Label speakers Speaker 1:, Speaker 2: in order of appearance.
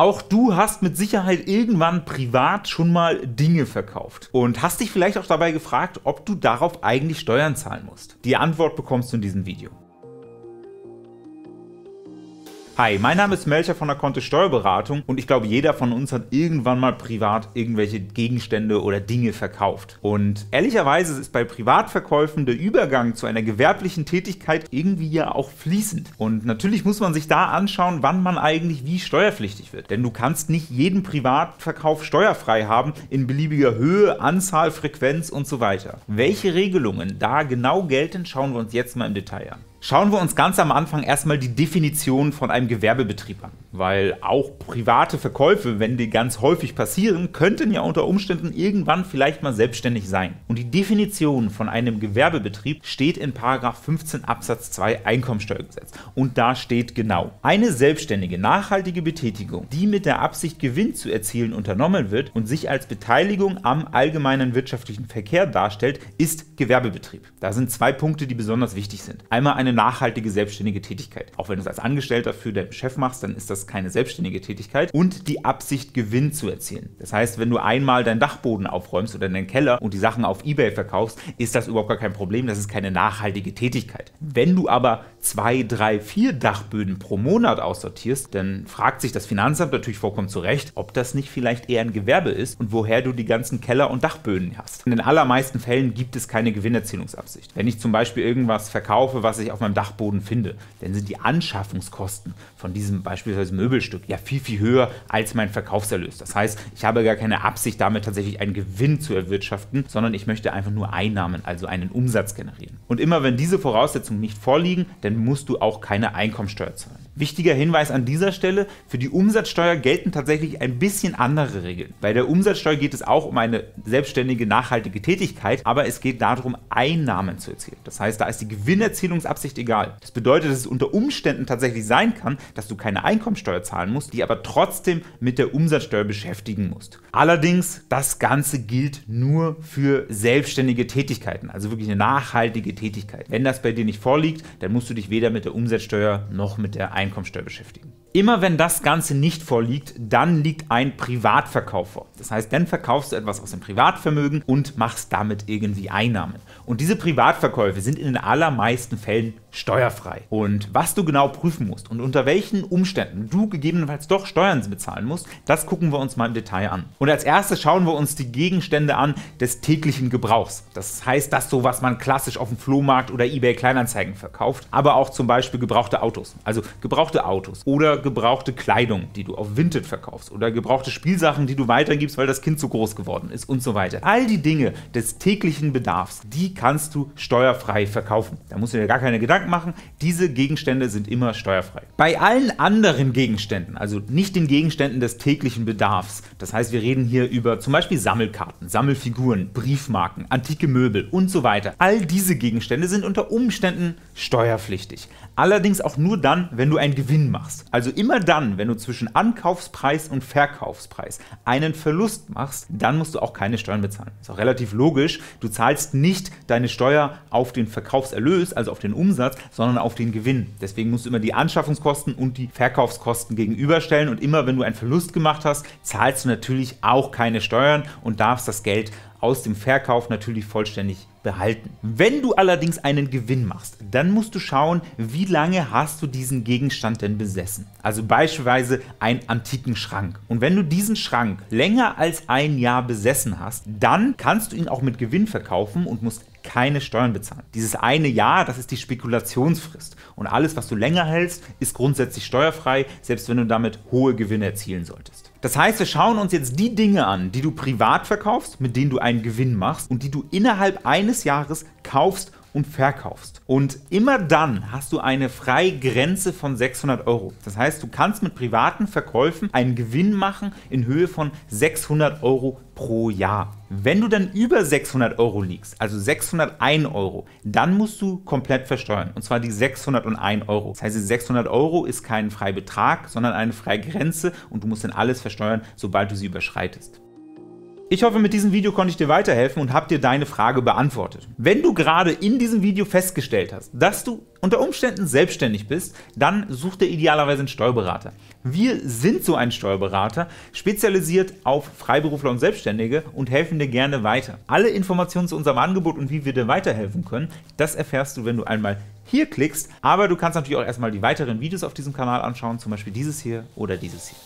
Speaker 1: Auch du hast mit Sicherheit irgendwann privat schon mal Dinge verkauft und hast dich vielleicht auch dabei gefragt, ob du darauf eigentlich Steuern zahlen musst. Die Antwort bekommst du in diesem Video. Hi, mein Name ist Melcher von der Kontist Steuerberatung und ich glaube, jeder von uns hat irgendwann mal privat irgendwelche Gegenstände oder Dinge verkauft. Und ehrlicherweise ist bei Privatverkäufen der Übergang zu einer gewerblichen Tätigkeit irgendwie ja auch fließend. Und natürlich muss man sich da anschauen, wann man eigentlich wie steuerpflichtig wird. Denn du kannst nicht jeden Privatverkauf steuerfrei haben in beliebiger Höhe, Anzahl, Frequenz und so weiter. Welche Regelungen da genau gelten, schauen wir uns jetzt mal im Detail an. Schauen wir uns ganz am Anfang erstmal die Definition von einem Gewerbebetrieb an, weil auch private Verkäufe, wenn die ganz häufig passieren, könnten ja unter Umständen irgendwann vielleicht mal selbstständig sein. Und die Definition von einem Gewerbebetrieb steht in 15 Absatz 2 Einkommensteuergesetz und da steht genau, eine selbstständige, nachhaltige Betätigung, die mit der Absicht Gewinn zu erzielen unternommen wird und sich als Beteiligung am allgemeinen wirtschaftlichen Verkehr darstellt, ist Gewerbebetrieb. Da sind zwei Punkte, die besonders wichtig sind. Einmal eine nachhaltige selbstständige Tätigkeit. Auch wenn du es als Angestellter für deinen Chef machst, dann ist das keine selbstständige Tätigkeit. Und die Absicht, Gewinn zu erzielen. Das heißt, wenn du einmal deinen Dachboden aufräumst oder deinen Keller und die Sachen auf Ebay verkaufst, ist das überhaupt gar kein Problem. Das ist keine nachhaltige Tätigkeit. Wenn du aber zwei, drei, vier Dachböden pro Monat aussortierst, dann fragt sich das Finanzamt natürlich vollkommen zu Recht, ob das nicht vielleicht eher ein Gewerbe ist und woher du die ganzen Keller und Dachböden hast. In den allermeisten Fällen gibt es keine Gewinnerzielungsabsicht. Wenn ich zum Beispiel irgendwas verkaufe, was ich auf meinem Dachboden finde, dann sind die Anschaffungskosten von diesem beispielsweise Möbelstück ja viel, viel höher als mein Verkaufserlös. Das heißt, ich habe gar keine Absicht, damit tatsächlich einen Gewinn zu erwirtschaften, sondern ich möchte einfach nur Einnahmen, also einen Umsatz generieren. Und immer wenn diese Voraussetzungen nicht vorliegen, dann musst du auch keine Einkommensteuer zahlen. Wichtiger Hinweis an dieser Stelle, für die Umsatzsteuer gelten tatsächlich ein bisschen andere Regeln. Bei der Umsatzsteuer geht es auch um eine selbstständige, nachhaltige Tätigkeit, aber es geht darum, Einnahmen zu erzielen. Das heißt, da ist die Gewinnerzielungsabsicht egal. Das bedeutet, dass es unter Umständen tatsächlich sein kann, dass du keine Einkommensteuer zahlen musst, die aber trotzdem mit der Umsatzsteuer beschäftigen musst. Allerdings, das Ganze gilt nur für selbstständige Tätigkeiten, also wirklich eine nachhaltige Tätigkeit. Wenn das bei dir nicht vorliegt, dann musst du dich weder mit der Umsatzsteuer noch mit der Einkommensteuer beschäftigen. Immer wenn das Ganze nicht vorliegt, dann liegt ein Privatverkauf vor. Das heißt, dann verkaufst du etwas aus dem Privatvermögen und machst damit irgendwie Einnahmen. Und diese Privatverkäufe sind in den allermeisten Fällen steuerfrei. Und was du genau prüfen musst und unter welchen Umständen du gegebenenfalls doch Steuern bezahlen musst, das gucken wir uns mal im Detail an. Und als erstes schauen wir uns die Gegenstände an des täglichen Gebrauchs. Das heißt, das so, was man klassisch auf dem Flohmarkt oder eBay Kleinanzeigen verkauft, aber auch zum Beispiel gebrauchte Autos. Also gebrauchte Autos oder gebrauchte Kleidung, die du auf Vinted verkaufst oder gebrauchte Spielsachen, die du weitergibst, weil das Kind zu groß geworden ist und so weiter. All die Dinge des täglichen Bedarfs, die kannst du steuerfrei verkaufen. Da musst du dir gar keine Gedanken machen. Diese Gegenstände sind immer steuerfrei. Bei allen anderen Gegenständen, also nicht den Gegenständen des täglichen Bedarfs, das heißt, wir reden hier über zum Beispiel Sammelkarten, Sammelfiguren, Briefmarken, antike Möbel und so weiter. All diese Gegenstände sind unter Umständen steuerpflichtig. Allerdings auch nur dann, wenn du einen Gewinn machst. Also immer dann, wenn du zwischen Ankaufspreis und Verkaufspreis einen Verlust machst, dann musst du auch keine Steuern bezahlen. Ist auch relativ logisch. Du zahlst nicht deine Steuer auf den Verkaufserlös, also auf den Umsatz, sondern auf den Gewinn. Deswegen musst du immer die Anschaffungskosten und die Verkaufskosten gegenüberstellen und immer wenn du einen Verlust gemacht hast, zahlst du natürlich auch keine Steuern und darfst das Geld aus dem Verkauf natürlich vollständig behalten. Wenn du allerdings einen Gewinn machst, dann musst du schauen, wie lange hast du diesen Gegenstand denn besessen. Also beispielsweise einen antiken Schrank. Und wenn du diesen Schrank länger als ein Jahr besessen hast, dann kannst du ihn auch mit Gewinn verkaufen und musst keine Steuern bezahlen. Dieses eine Jahr, das ist die Spekulationsfrist. Und alles, was du länger hältst, ist grundsätzlich steuerfrei, selbst wenn du damit hohe Gewinne erzielen solltest. Das heißt, wir schauen uns jetzt die Dinge an, die du privat verkaufst, mit denen du einen Gewinn machst und die du innerhalb eines Jahres kaufst und verkaufst. Und immer dann hast du eine Freigrenze von 600 Euro. Das heißt, du kannst mit privaten Verkäufen einen Gewinn machen in Höhe von 600 Euro pro Jahr. Wenn du dann über 600 Euro liegst, also 601 Euro, dann musst du komplett versteuern. Und zwar die 601 Euro. Das heißt, die 600 Euro ist kein Freibetrag, sondern eine Freigrenze und du musst dann alles versteuern, sobald du sie überschreitest. Ich hoffe, mit diesem Video konnte ich dir weiterhelfen und habe dir deine Frage beantwortet. Wenn du gerade in diesem Video festgestellt hast, dass du unter Umständen selbstständig bist, dann such dir idealerweise einen Steuerberater. Wir sind so ein Steuerberater, spezialisiert auf Freiberufler und Selbstständige und helfen dir gerne weiter. Alle Informationen zu unserem Angebot und wie wir dir weiterhelfen können, das erfährst du, wenn du einmal hier klickst. Aber du kannst natürlich auch erstmal die weiteren Videos auf diesem Kanal anschauen, zum Beispiel dieses hier oder dieses hier.